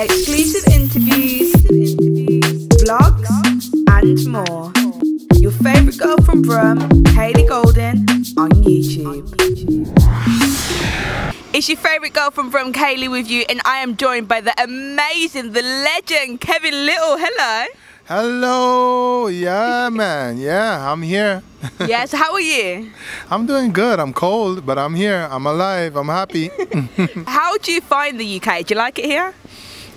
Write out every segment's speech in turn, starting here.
exclusive interviews, vlogs, and more. Your favourite girl from Brum, Kaylee Golding, on YouTube. It's your favourite girl from Brum, Kaylee, with you, and I am joined by the amazing, the legend, Kevin Lyttle. Hello. Hello, yeah, man, yeah, I'm here. yes, how are you? I'm doing good. I'm cold, but I'm here. I'm alive. I'm happy. how do you find the UK? Do you like it here?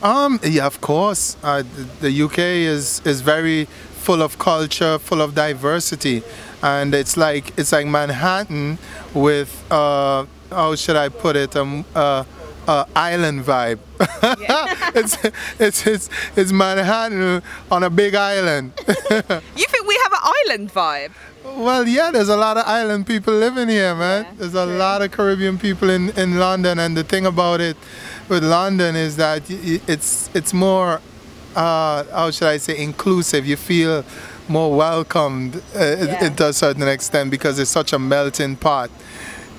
Um, yeah, of course. Uh, the, UK is is very full of culture, full of diversity, and it's like it's like Manhattan with uh, how should I put it? Um, uh, uh, island vibe. Yeah. it's, it's, it's, it's Manhattan on a big island. you think we have an island vibe? Well, yeah, there's a lot of island people living here, man. Yeah, there's a true. lot of Caribbean people in, in London, and the thing about it with London is that it's it's more, uh, how should I say, inclusive. You feel more welcomed uh, yeah. to a certain extent because it's such a melting pot.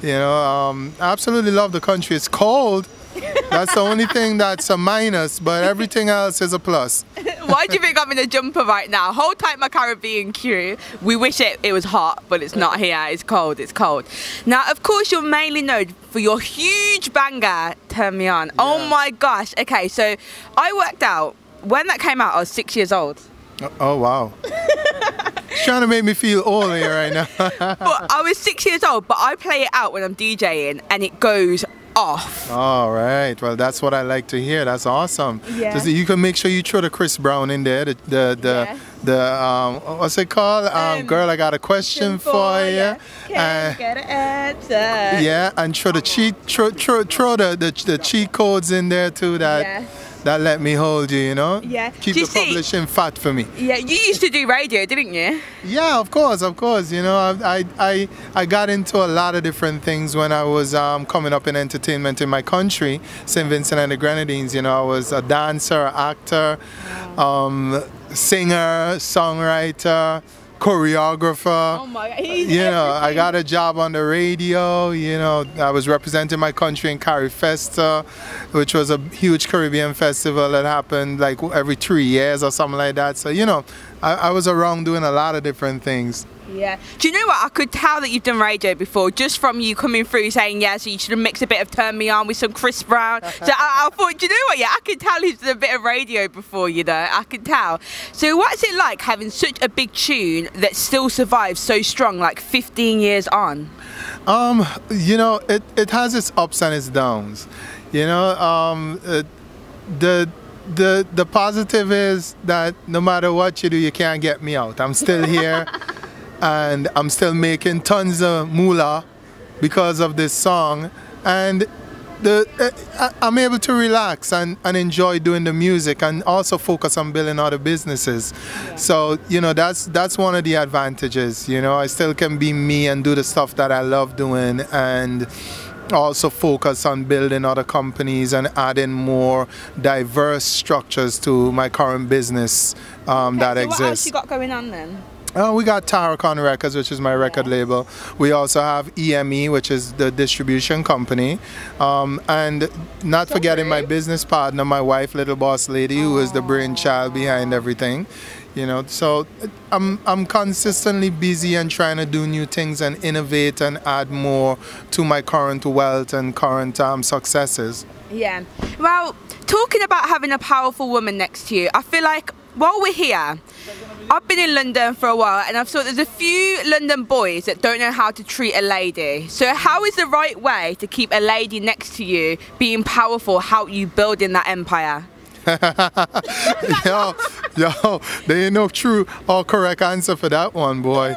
You know, um, I absolutely love the country. It's cold. That's the only thing that's a minus, but everything else is a plus. Why do you think I'm in a jumper right now? Hold tight, my Caribbean crew. We wish it, it was hot, but it's not here. It's cold. It's cold. Now, of course, you're mainly known for your huge banger, Turn Me On. Oh yeah. Oh my gosh. Okay, so I worked out when that came out. I was six years old. Oh, oh wow. trying to make me feel old here right now. but I was six years old, but I play it out when I'm DJing and it goes off. All right. Well, that's what I like to hear. That's awesome. Yeah. So you can make sure you throw the Chris Brown in there. The the the, yeah. the um what's it called? Um, um girl, I got a question for, for you. Can uh, get an answer. Yeah, and throw the cheat throw throw, throw the, the the cheat codes in there too. That. Yeah that let me hold you, you know? Yeah. Keep the see, publishing fat for me. Yeah, you used to do radio, didn't you? Yeah, of course, of course. You know, I I, I got into a lot of different things when I was um, coming up in entertainment in my country, St. Vincent and the Grenadines. You know, I was a dancer, actor, wow. um, singer, songwriter choreographer. Oh my God. He's you know, I got a job on the radio. You know, I was representing my country in Carifesta, which was a huge Caribbean festival that happened like every three years or something like that. So, you know, I, I was around doing a lot of different things. Yeah. Do you know what? I could tell that you've done radio before just from you coming through saying, yeah, so you should have mixed a bit of Turn Me On with some Chris Brown. so I, I, thought, do you know what? Yeah, I could tell he's done a bit of radio before, you know. I could tell. So what's it like having such a big tune that still survives so strong, like 15 years on? Um, you know, it, it has its ups and its downs. You know, um, it, the the the positive is that no matter what you do, you can't get me out. I'm still here. and I'm still making tons of moolah because of this song. And the, uh, I'm able to relax and, and enjoy doing the music and also focus on building other businesses. Yeah. So, you know, that's that's one of the advantages. You know, I still can be me and do the stuff that I love doing and also focus on building other companies and adding more diverse structures to my current business um, okay, that so exists. What else you got going on then? Uh, we got Tarakon Records, which is my record label. We also have EME, which is the distribution company. Um, and not so forgetting great. my business partner, my wife, Little Boss Lady, who is the brainchild behind everything. You know, so I'm, I'm consistently busy and trying to do new things and innovate and add more to my current wealth and current um, successes. Yeah. Well, talking about having a powerful woman next to you, I feel like while we're here, I've been in London for a while and I've thought there's a few London boys that don't know how to treat a lady. So how is the right way to keep a lady next to you being powerful, help you building that empire? yo, yo, there ain't no true or correct answer for that one, boy.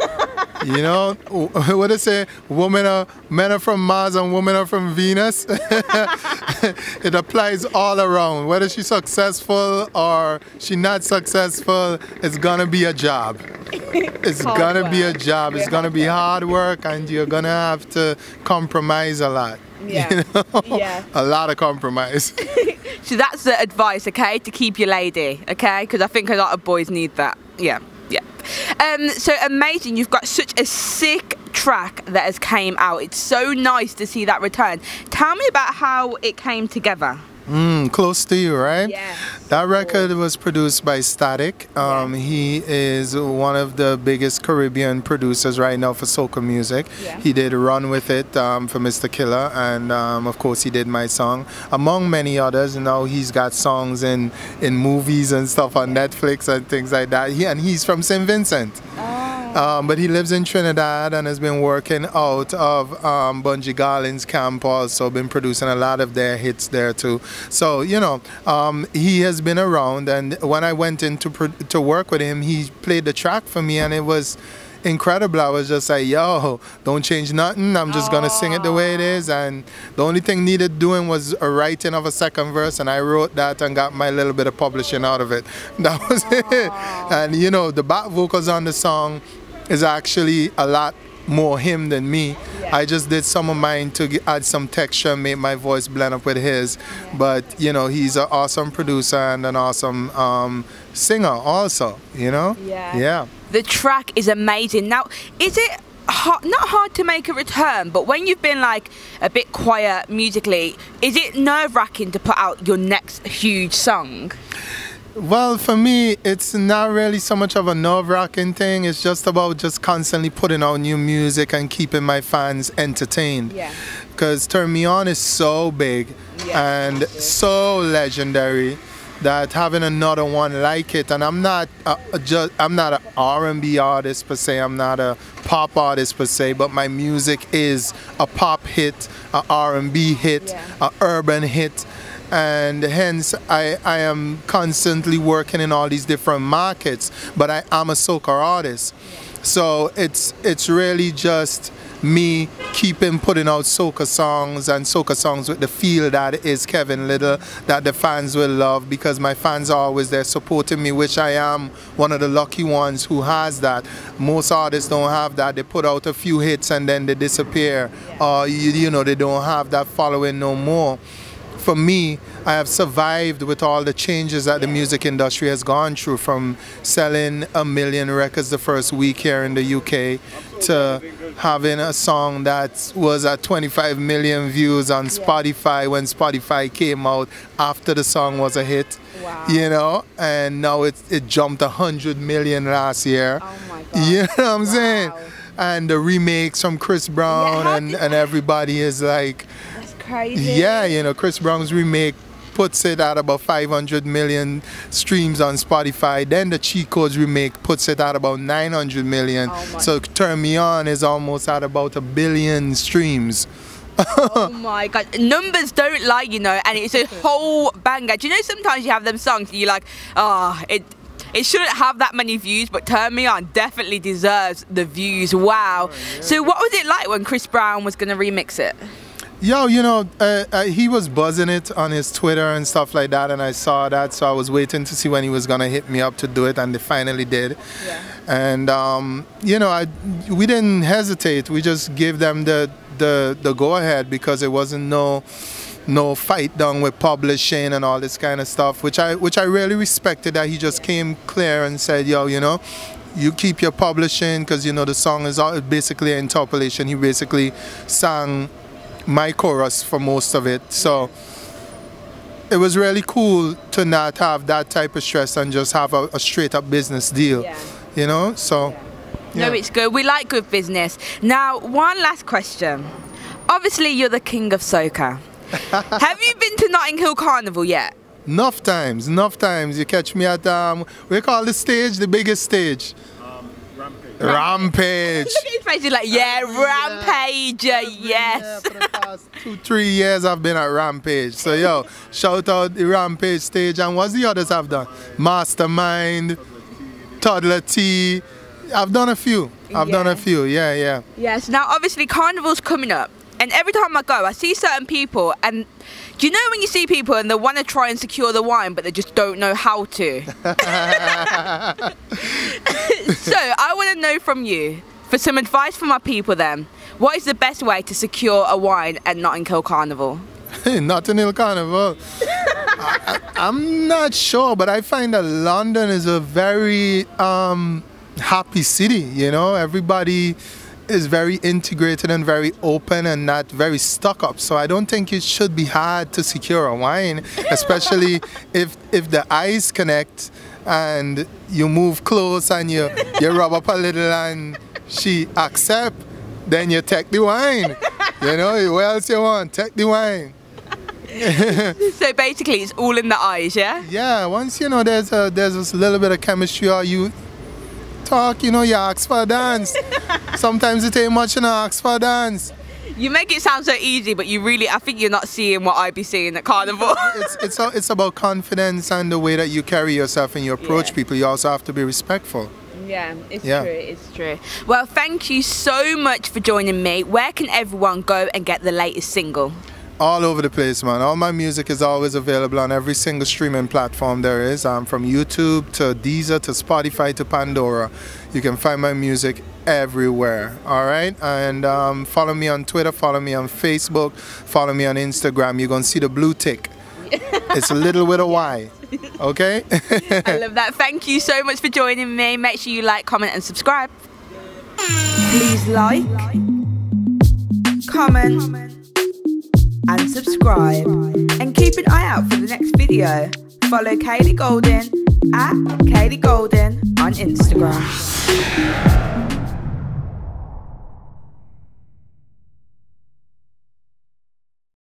You know, what they say, women are, men are from Mars and women are from Venus. it applies all around. Whether she's successful or she's not successful, it's gonna be a job. It's gonna work. be a job. It's gonna be hard work and you're gonna have to compromise a lot. Yeah. You know? Yeah. A lot of compromise. so that's the advice, okay, to keep your lady, okay? Because I think a lot of boys need that. Yeah. Yeah. Um, so amazing, you've got such a sick track that has came out. It's so nice to see that return. Tell me about how it came together. Mm, close to you, right? Yeah. That record was produced by Stadic. Um, Yeah. He is one of the biggest Caribbean producers right now for soca music. Yeah. He did Run With It um, for Mr. Killa, and um, of course, he did my song, among many others. You know, he's got songs in, in movies and stuff on Netflix and things like that. He, and he's from St. Vincent. Um, but he lives in Trinidad and has been working out of um, Bunji Garlin's camp also, been producing a lot of their hits there too. So, you know, um, he has been around and when I went in to, to work with him, he played the track for me and it was incredible. I was just like, yo, don't change nothing. I'm just to sing it the way it is. And the only thing needed doing was a writing of a second verse and I wrote that and got my little bit of publishing out of it. That was it. And, you know, the back vocals on the song is actually a lot more him than me. I just did some of mine to add some texture, make my voice blend up with his. But you know, he's an awesome producer and an awesome um, singer also. You know. Yeah. Yeah. The track is amazing. Now, is it hard, not hard to make a return, but when you've been like a bit quiet musically, is it nerve wracking to put out your next huge song? Well, for me, it's not really so much of a nerve-wracking thing. It's just about just constantly putting out new music and keeping my fans entertained. Yeah. Because Turn Me On is so big Yeah. and so legendary that having another one like it, and I'm not a, a just I'm not an R&B artist per se. I'm not a pop artist per se, but my music is a pop hit, a R&B hit, Yeah. a urban hit and hence I, I am constantly working in all these different markets but I am a soca artist. So it's it's really just me keeping putting out soca songs and soca songs with the feel that is Kevin Lyttle that the fans will love because my fans are always there supporting me which I am one of the lucky ones who has that. Most artists don't have that. They put out a few hits and then they disappear. Or you, you know they don't have that following no more for me, I have survived with all the changes that the music industry has gone through from selling a million records the first week here in the UK to having a song that was at 25 million views on Spotify when Spotify came out after the song was a hit. Wow. You know, and now it, it jumped 100 million last year. Oh my God. You know what I'm saying? And the remakes from Chris Brown how and, and everybody is like, crazy. yeah, you know, Chris Brown's remake puts it at about 500 million streams on Spotify. Then the Cheat Codes remake puts it at about 900 million. Oh so Turn Me On is almost at about a billion streams. Oh my god, numbers don't lie, you know, and it's a whole banger. Do you know sometimes you have them songs and you're like, ah, it. It shouldn't have that many views, but Turn Me On definitely deserves the views. Wow. So, what was it like when Chris Brown was going to remix it? Yo, you know, uh, uh, he was buzzing it on his Twitter and stuff like that, and I saw that, so I was waiting to see when he was gonna hit me up to do it, and they finally did. Yeah. And um, you know, I we didn't hesitate. We just gave them the the the go ahead because it wasn't no no fight done with publishing and all this kind of stuff, which I which I really respected. That he just came clear and said, "Yo, you know." You keep your publishing because you know the song is all- basically an interpolation. He basically sang my chorus for most of it. So it was really cool to not have that type of stress and just have a, a straight up business deal. Yeah. You know? So No, it's good. We like good business. Now, one last question. Obviously, you're the king of soca. Have you been to Notting Hill Carnival yet? enough times, enough times. You catch me at um we call the stage the biggest stage. Rampage. Look at his face. He's like, yeah, Rampage, Yeah, yes. for the past two, three years I've been at Rampage. So yo, shout out the Rampage stage and what's the others I've done? Mastermind, Toddla T. I've done a few. I've done a few. Yeah, yeah. Yes. Now, obviously, Carnival's coming up, and every time I go, I see certain people, and do you know when you see people and they want to try and secure the wine, but they just don't know how to? so I want to know from you, for some advice for my people, then, what is the best way to secure a wine at Notting Hill Carnival? Notting Hill Carnival. I, am not sure, but I find that London is a very um, happy city. You know, everybody is very integrated and very open and not very stuck up. So I don't think it should be hard to secure a wine, especially if if the eyes connect and you move close and you you rub up a little and she accept, then you take the wine. You know, what else you want? Take the wine. so basically, it's all in the eyes, yeah. Yeah. Once you know there's a there's a little bit of chemistry, or you talk, you know, you ask for a dance. Sometimes it ain't much, you know, ask for a dance. You make it sound so easy, but you really, I think you're not seeing what I'd be seeing at Carnival. it's it's it's about confidence and the way that you carry yourself and you approach yeah. people. You also have to be respectful. Yeah, it's yeah. true, it's true. Well, thank you so much for joining me. Where can everyone go and get the latest single? All over the place, man. All my music is always available on every single streaming platform there is. Um, from YouTube to Deezer to Spotify to Pandora. You can find my music everywhere. All right, and um, follow me on Twitter, follow me on Facebook, follow me on Instagram. You're gonna see the blue tick. it's a Lyttle with a Y. Okay? I love that. Thank you so much for joining me. Make sure you like, comment, and subscribe. Please like, comment and subscribe. And keep an eye out for the next video. Follow Kaylee Golding at Kaylee Golding on Instagram.